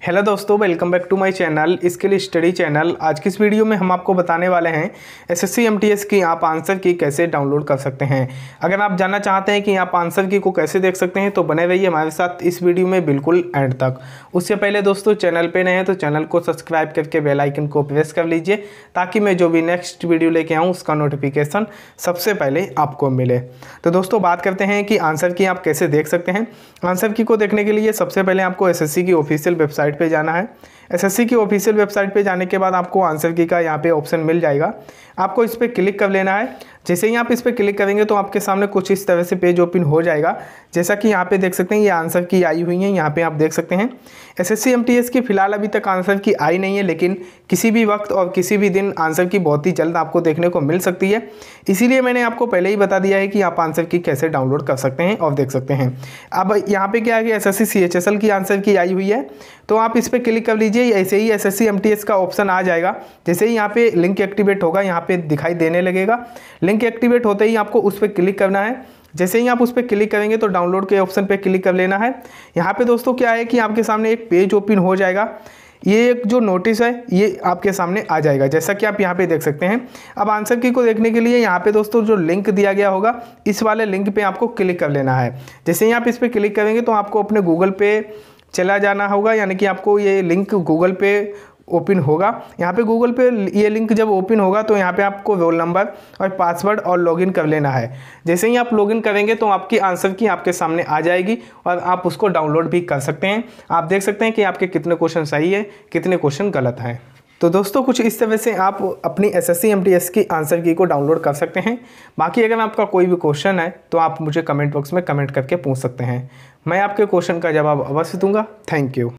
Hello दोस्तों welcome back to my channel skill study channel आज की इस वीडियो में हम आपको बताने वाले हैं एसएससी एमटीएस की आप आंसर की कैसे डाउनलोड कर सकते हैं। अगर आप जानना चाहते हैं कि आप आंसर की को कैसे देख सकते हैं तो बने रहिए हमारे साथ इस वीडियो में बिल्कुल एंड तक। उससे पहले दोस्तों चैनल पर नए हैं तो चैनल को सब्सक्राइब करके बेलाइकन को प्रेस कर लीजिए, ताकि मैं जो भी नेक्स्ट वीडियो लेके आऊँ, उसका नोटिफिकेशन सबसे पहले आपको मिले। तो दोस्तों, बात करते हैं कि आंसर की आप कैसे देख सकते हैं। आंसर की को देखने के लिए सबसे पहले आपको एसएससी की ऑफिशियल वेबसाइट वेबसाइट पे जाना है। एसएससी की ऑफिशियल वेबसाइट पे जाने के बाद आपको आंसर की का यहाँ पे ऑप्शन मिल जाएगा। आपको इस पर क्लिक कर लेना है। जैसे ही आप इस पर क्लिक करेंगे तो आपके सामने कुछ इस तरह से पेज ओपन हो जाएगा। जैसा कि यहाँ पे देख सकते हैं, ये आंसर की आई हुई है, यहाँ पे आप देख सकते हैं। एस एस की फ़िलहाल अभी तक आंसर की आई नहीं है, लेकिन किसी भी वक्त और किसी भी दिन आंसर की बहुत ही जल्द आपको देखने को मिल सकती है। इसीलिए मैंने आपको पहले ही बता दिया है कि आप आंसर की कैसे डाउनलोड कर सकते हैं और देख सकते हैं। अब यहाँ पे क्या है कि एस एस की आंसर की आई हुई है तो आप इस पर क्लिक कर लीजिए, ऐसे ही एस एस का ऑप्शन आ जाएगा। जैसे ही यहाँ पे लिंक एक्टिवेट होगा, यहाँ पे दिखाई देने लगेगा। लिंक एक्टिवेट होते ही आपको उस पर क्लिक करना है। जैसे ही आप उस पर क्लिक करेंगे तो डाउनलोड के ऑप्शन पे क्लिक कर लेना है। यहाँ पे दोस्तों क्या है कि आपके सामने एक पेज ओपन हो जाएगा। ये एक जो नोटिस है, ये आपके सामने आ जाएगा, जैसा कि आप यहाँ पे देख सकते हैं। अब आंसर की को देखने के लिए यहाँ पे दोस्तों जो लिंक दिया गया होगा, इस वाले लिंक पे आपको क्लिक कर लेना है। जैसे ही आप इस पर क्लिक करेंगे तो आपको अपने गूगल पे चला जाना होगा, यानी कि आपको ये लिंक गूगल पे ओपन होगा। यहाँ पे गूगल पे ये लिंक जब ओपन होगा तो यहाँ पे आपको रोल नंबर और पासवर्ड और लॉगिन कर लेना है। जैसे ही आप लॉगिन करेंगे तो आपकी आंसर की आपके सामने आ जाएगी और आप उसको डाउनलोड भी कर सकते हैं। आप देख सकते हैं कि आपके कितने क्वेश्चन सही है, कितने क्वेश्चन गलत हैं। तो दोस्तों, कुछ इस तरह से आप अपनी एस एस की आंसर की को डाउनलोड कर सकते हैं। बाकी अगर आपका कोई भी क्वेश्चन है तो आप मुझे कमेंट बॉक्स में कमेंट करके पूछ सकते हैं। मैं आपके क्वेश्चन का जवाब अवश्य दूँगा। Thank you.